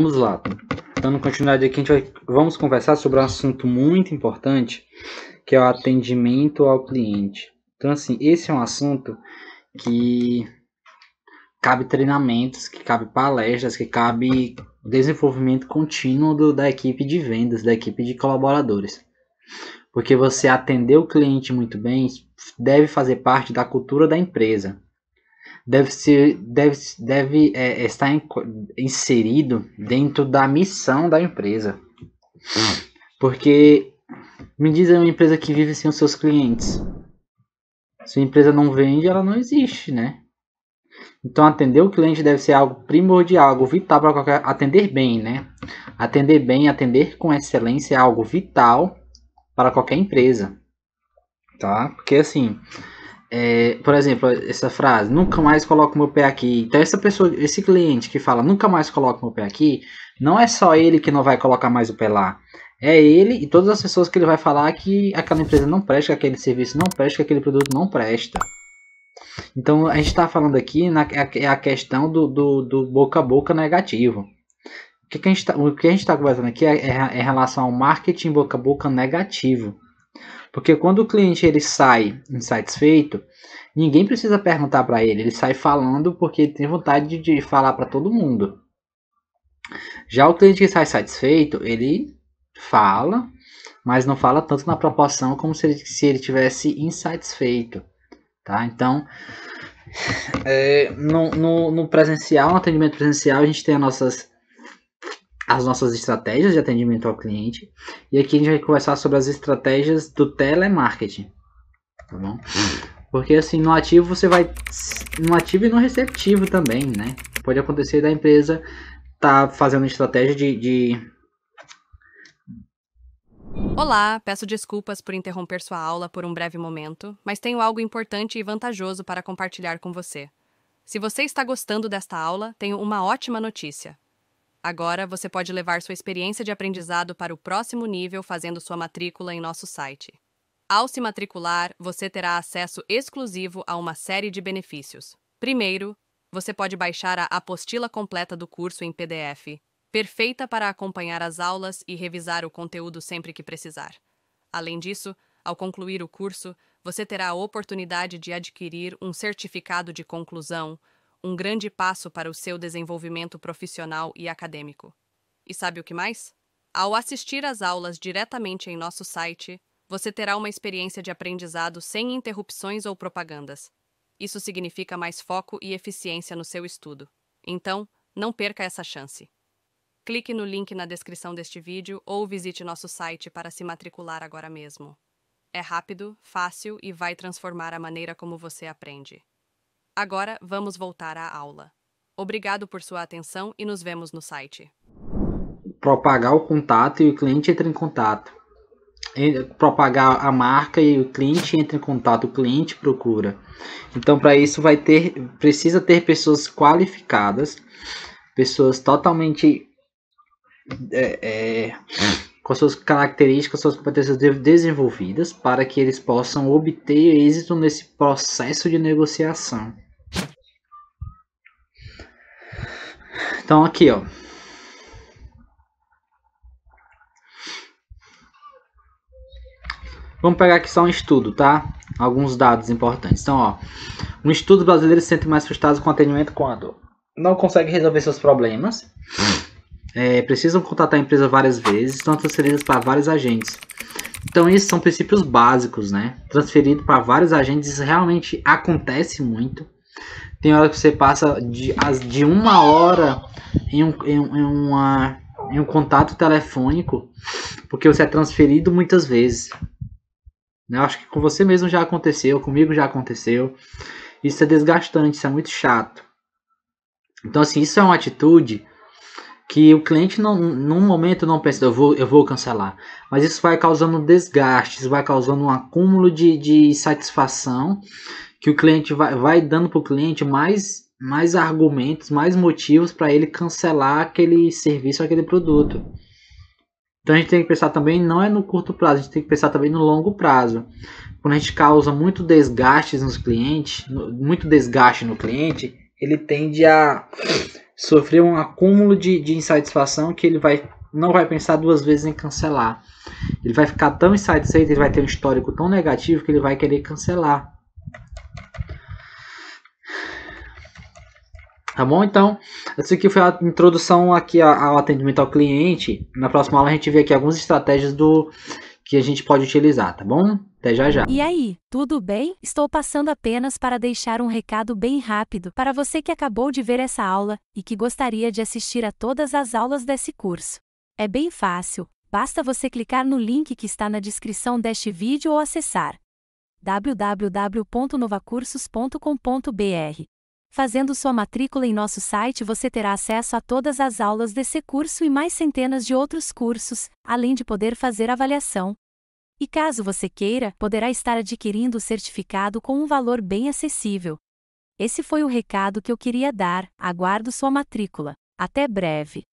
Vamos lá. Dando continuidade aqui, a gente vai, vamos conversar sobre um assunto muito importante, que é o atendimento ao cliente. Então, assim, esse é um assunto que cabe treinamentos, que cabe palestras, que cabe desenvolvimento contínuo do, da equipe de vendas, da equipe de colaboradores. Porque você atender o cliente muito bem deve fazer parte da cultura da empresa. Deve, ser, deve, deve é, estar inserido dentro da missão da empresa. Porque me diz uma empresa que vive sem os seus clientes. Se a empresa não vende, ela não existe, né? Então, atender o cliente deve ser algo primordial, algo vital para qualquer. Atender bem, né? Atender bem, atender com excelência é algo vital para qualquer empresa, tá? Porque assim, é, por exemplo, essa frase, nunca mais coloco meu pé aqui. Então, essa pessoa, esse cliente que fala, nunca mais coloco meu pé aqui, não é só ele que não vai colocar mais o pé lá. É ele e todas as pessoas que ele vai falar que aquela empresa não presta, que aquele serviço não presta, que aquele produto não presta. Então a gente está falando aqui na é a questão do, do, do, boca a boca negativo. O que, que a gente está tá conversando aqui é, é, é relação ao marketing boca a boca negativo. Porque quando o cliente ele sai insatisfeito, ninguém precisa perguntar para ele, ele sai falando porque ele tem vontade de, falar para todo mundo. Já o cliente que sai satisfeito, ele fala, mas não fala tanto na proporção como se ele, se ele tivesse insatisfeito. Tá? Então, é, no, no, no, presencial, no atendimento presencial, a gente tem as nossas, as nossas estratégias de atendimento ao cliente. E aqui a gente vai conversar sobre as estratégias do telemarketing. Tá bom? Porque assim, no ativo você vai. No ativo e no receptivo também, né? Pode acontecer da empresa tá fazendo estratégia de, de Olá, peço desculpas por interromper sua aula por um breve momento, mas tenho algo importante e vantajoso para compartilhar com você. Se você está gostando desta aula, tenho uma ótima notícia. Agora você pode levar sua experiência de aprendizado para o próximo nível fazendo sua matrícula em nosso site. Ao se matricular, você terá acesso exclusivo a uma série de benefícios. Primeiro, você pode baixar a apostila completa do curso em PDF, perfeita para acompanhar as aulas e revisar o conteúdo sempre que precisar. Além disso, ao concluir o curso, você terá a oportunidade de adquirir um certificado de conclusão, um grande passo para o seu desenvolvimento profissional e acadêmico. E sabe o que mais? Ao assistir às aulas diretamente em nosso site, você terá uma experiência de aprendizado sem interrupções ou propagandas. Isso significa mais foco e eficiência no seu estudo. Então, não perca essa chance. Clique no link na descrição deste vídeo ou visite nosso site para se matricular agora mesmo. É rápido, fácil e vai transformar a maneira como você aprende. Agora vamos voltar à aula. Obrigado por sua atenção e nos vemos no site. Propagar o contato e o cliente entra em contato. Propagar a marca e o cliente entra em contato, o cliente procura. Então, para isso vai ter, precisa ter pessoas qualificadas, pessoas totalmente é, é, com suas características, suas competências desenvolvidas para que eles possam obter êxito nesse processo de negociação. Então aqui, ó. Vamos pegar aqui só um estudo, tá? Alguns dados importantes. Então, ó, um estudo brasileiro se sente mais frustrado com atendimento quando não consegue resolver seus problemas é, precisam contatar a empresa várias vezes, estão transferidas para vários agentes. Então esses são princípios básicos, né? Transferido para vários agentes realmente acontece muito. Tem hora que você passa de, de uma hora em um, em, em, uma, em um contato telefônico, porque você é transferido muitas vezes. Eu acho que com você mesmo já aconteceu, comigo já aconteceu. Isso é desgastante, isso é muito chato. Então, assim, isso é uma atitude que o cliente não, num momento não pensa, eu vou, eu vou cancelar. Mas isso vai causando desgastes, vai causando um acúmulo de, de satisfação que o cliente vai, vai dando para o cliente mais, mais argumentos, mais motivos para ele cancelar aquele serviço, aquele produto. Então a gente tem que pensar também, não é no curto prazo, a gente tem que pensar também no longo prazo. Quando a gente causa muito desgastes nos clientes, muito desgaste no cliente, ele tende a sofrer um acúmulo de, de insatisfação que ele vai não vai pensar duas vezes em cancelar. Ele vai ficar tão insatisfeito, ele vai ter um histórico tão negativo que ele vai querer cancelar. Tá bom? Então, essa aqui foi a introdução aqui ao atendimento ao cliente. Na próxima aula a gente vê aqui algumas estratégias do que a gente pode utilizar, tá bom? Até já já. E aí, tudo bem? Estou passando apenas para deixar um recado bem rápido para você que acabou de ver essa aula e que gostaria de assistir a todas as aulas desse curso. É bem fácil, basta você clicar no link que está na descrição deste vídeo ou acessar www.novacursos.com.br. Fazendo sua matrícula em nosso site, você terá acesso a todas as aulas desse curso e mais centenas de outros cursos, além de poder fazer avaliação. E caso você queira, poderá estar adquirindo o certificado com um valor bem acessível. Esse foi o recado que eu queria dar, aguardo sua matrícula. Até breve!